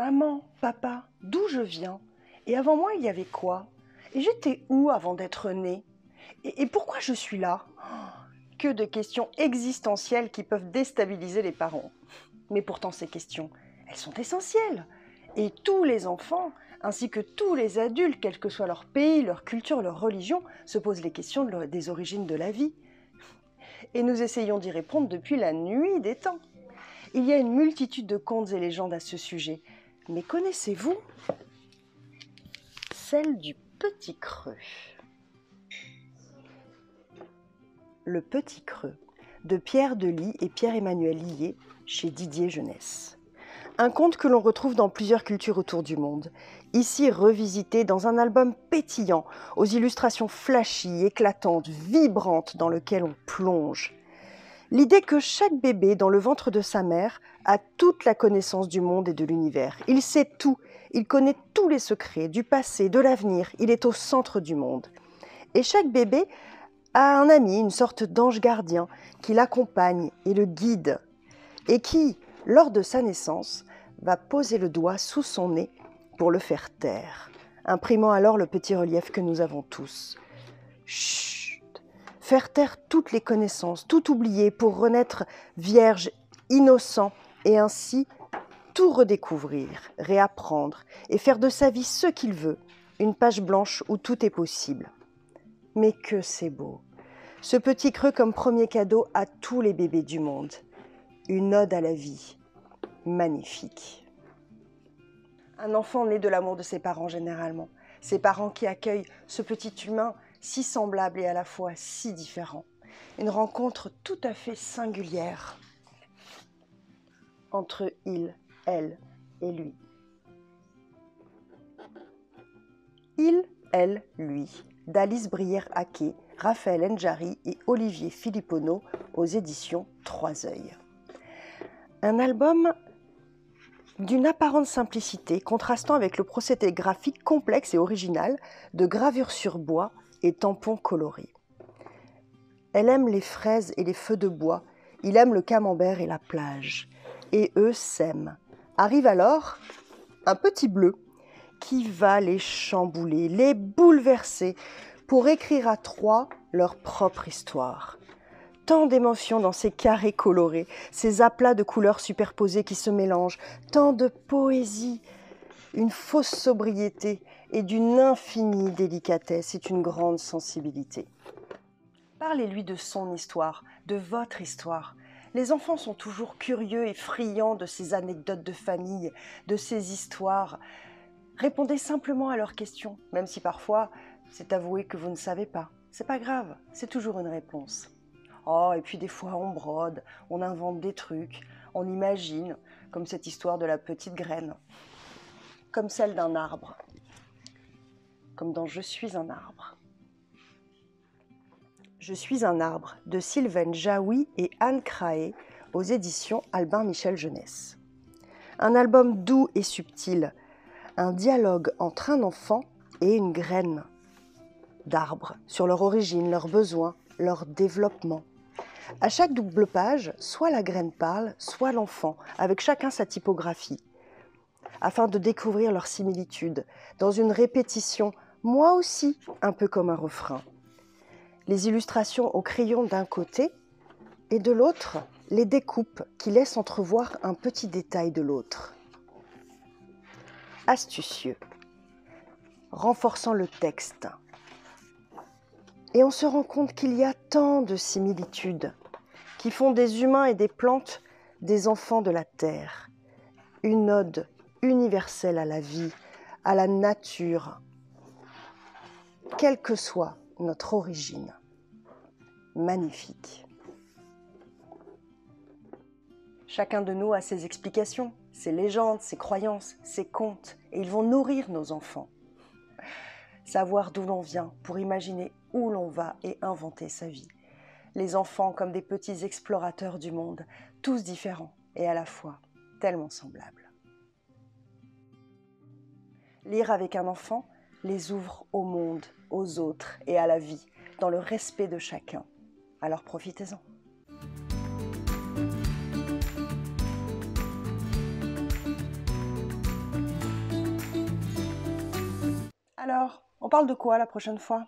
Maman, papa, d'où je viens? Et avant moi, il y avait quoi? Et j'étais où avant d'être né et, pourquoi je suis là? Que de questions existentielles qui peuvent déstabiliser les parents. Mais pourtant, ces questions, elles sont essentielles. Et tous les enfants, ainsi que tous les adultes, quel que soit leur pays, leur culture, leur religion, se posent les questions des origines de la vie. Et nous essayons d'y répondre depuis la nuit des temps. Il y a une multitude de contes et légendes à ce sujet. Mais connaissez-vous celle du Petit Creux? Le Petit Creux de Pierre Delis et Pierre-Emmanuel Lillet chez Didier Jeunesse. Un conte que l'on retrouve dans plusieurs cultures autour du monde, ici revisité dans un album pétillant, aux illustrations flashy, éclatantes, vibrantes dans lequel on plonge. L'idée que chaque bébé dans le ventre de sa mère a toute la connaissance du monde et de l'univers. Il sait tout, il connaît tous les secrets du passé, de l'avenir, il est au centre du monde. Et chaque bébé a un ami, une sorte d'ange gardien qui l'accompagne et le guide, et qui, lors de sa naissance, va poser le doigt sous son nez pour le faire taire, imprimant alors le petit relief que nous avons tous. Chut Faire taire toutes les connaissances, tout oublier pour renaître vierge, innocent, et ainsi tout redécouvrir, réapprendre, et faire de sa vie ce qu'il veut, une page blanche où tout est possible. Mais que c'est beau Ce petit creux comme premier cadeau à tous les bébés du monde. Une ode à la vie. Magnifique. Un enfant né de l'amour de ses parents généralement. Ses parents qui accueillent ce petit humain si semblable et à la fois si différent. Une rencontre tout à fait singulière entre il, elle et lui. Il, elle, lui, d'Alice Brière-Haquet, Raphaël Njari et Olivier Filippono aux éditions Trois Œils. Un album d'une apparente simplicité, contrastant avec le procédé graphique complexe et original de gravure sur bois et tampons colorés. Elle aime les fraises et les feux de bois, il aime le camembert et la plage. Et eux s'aiment. Arrive alors un petit bleu qui va les chambouler, les bouleverser pour écrire à trois leur propre histoire. Tant d'émotions dans ces carrés colorés, ces aplats de couleurs superposées qui se mélangent, tant de poésie, une fausse sobriété et d'une infinie délicatesse et une grande sensibilité. Parlez-lui de son histoire, de votre histoire. Les enfants sont toujours curieux et friands de ces anecdotes de famille, de ces histoires. Répondez simplement à leurs questions, même si parfois c'est avouer que vous ne savez pas. C'est pas grave, c'est toujours une réponse. Oh, et puis des fois on brode, on invente des trucs, on imagine, comme cette histoire de la petite graine, comme celle d'un arbre, comme dans Je suis un arbre. Je suis un arbre de Sylvain Jaoui et Anne Craé aux éditions Albin Michel Jeunesse. Un album doux et subtil, un dialogue entre un enfant et une graine d'arbre sur leur origine, leurs besoins, leur développement. À chaque double page, soit la graine parle, soit l'enfant, avec chacun sa typographie, afin de découvrir leurs similitudes, dans une répétition, moi aussi, un peu comme un refrain. Les illustrations au crayon d'un côté, et de l'autre, les découpes qui laissent entrevoir un petit détail de l'autre. Astucieux, renforçant le texte. Et on se rend compte qu'il y a tant de similitudes qui font des humains et des plantes des enfants de la terre. Une ode universelle à la vie, à la nature, quelle que soit notre origine. Magnifique. Chacun de nous a ses explications, ses légendes, ses croyances, ses contes, et ils vont nourrir nos enfants. Savoir d'où l'on vient pour imaginer où l'on va et inventer sa vie. Les enfants comme des petits explorateurs du monde, tous différents et à la fois tellement semblables. Lire avec un enfant les ouvre au monde, aux autres et à la vie, dans le respect de chacun. Alors profitez-en. Alors, on parle de quoi la prochaine fois?